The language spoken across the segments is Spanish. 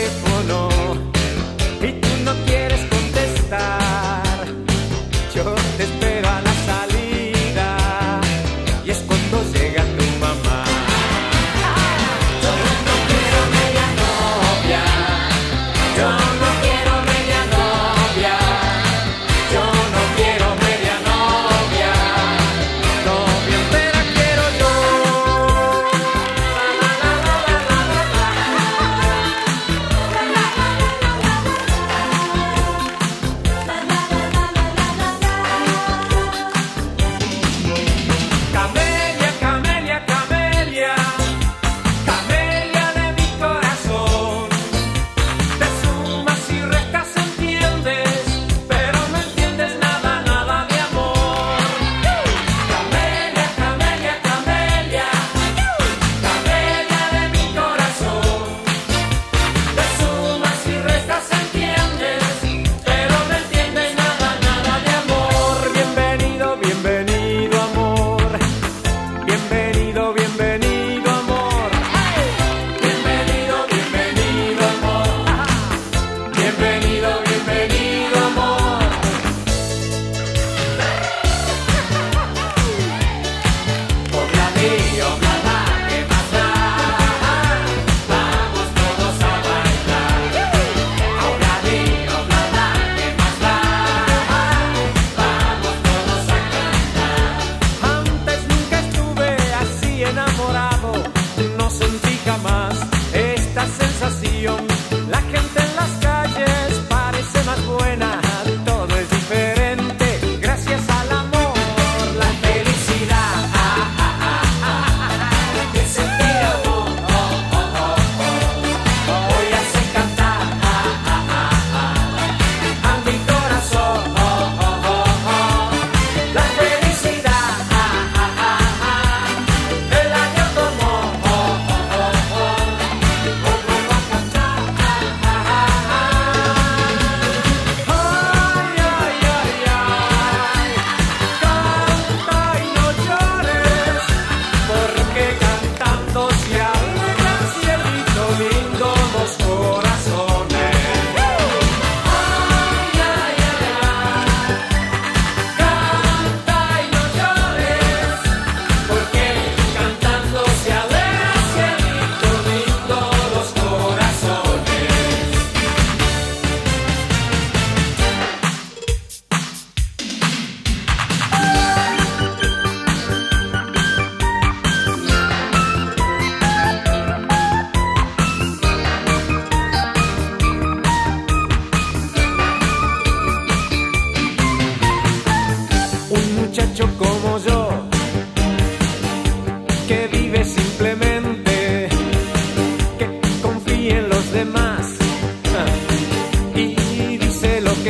teléfono. y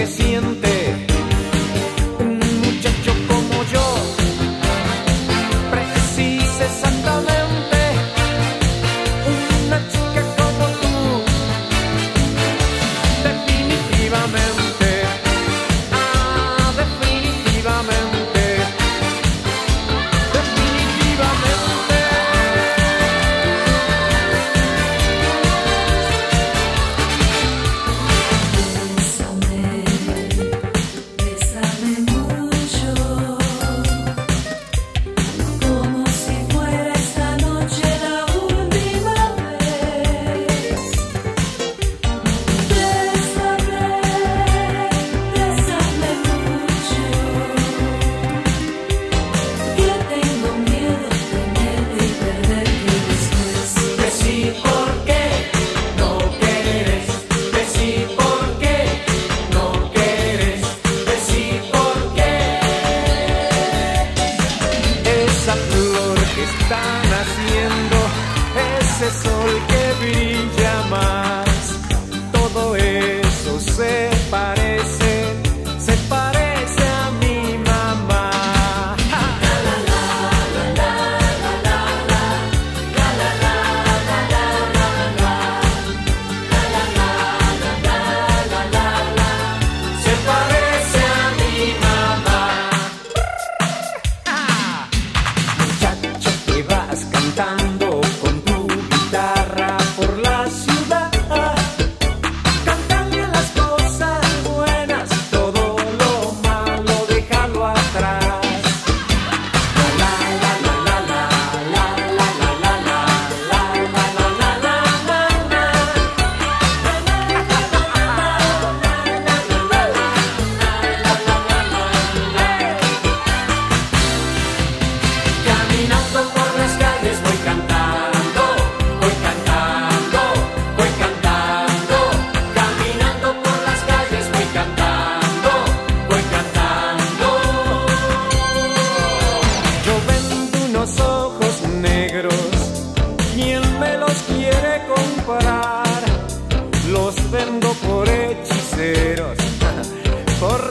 que siente.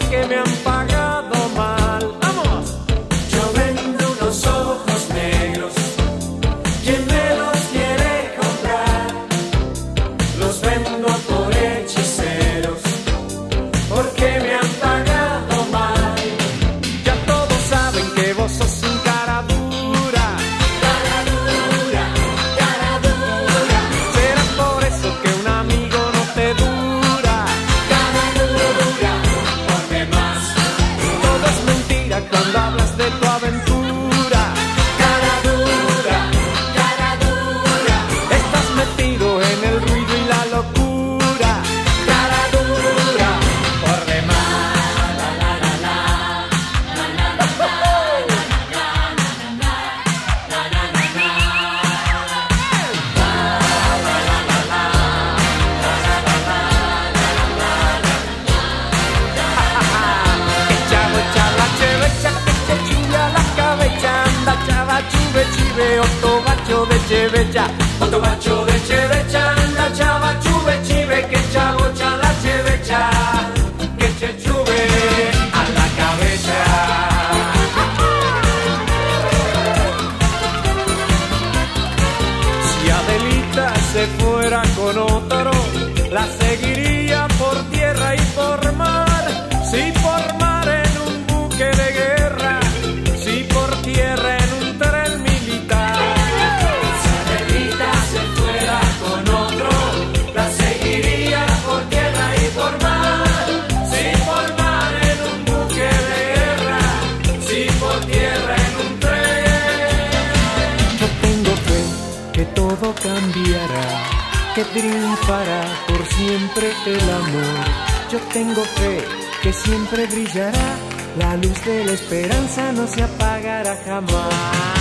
que me de Otobacho de Chevecha. Otobacho de Chevecha, la chava chuve chive, que chavo la chevecha, que che a la cabeza. Si Adelita se fuera con otro, la seguiría cambiará, que triunfará por siempre el amor. Yo tengo fe que siempre brillará, la luz de la esperanza no se apagará jamás.